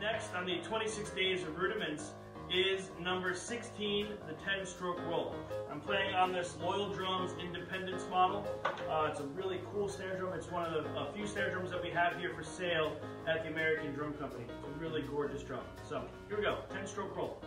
Next on the 26 Days of Rudiments is number 16, the 10 stroke roll. I'm playing on this Loyal Drums Independence model. Uh, it's a really cool snare drum. It's one of the a few snare drums that we have here for sale at the American Drum Company. It's a really gorgeous drum. So here we go, 10 stroke roll.